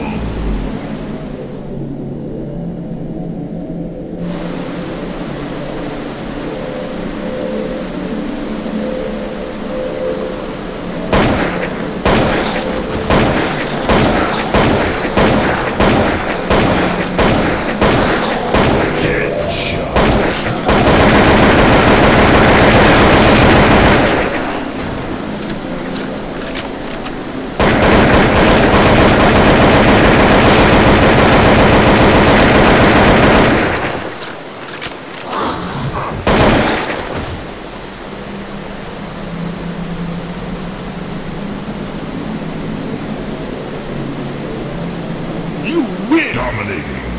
あ! win! Dominating.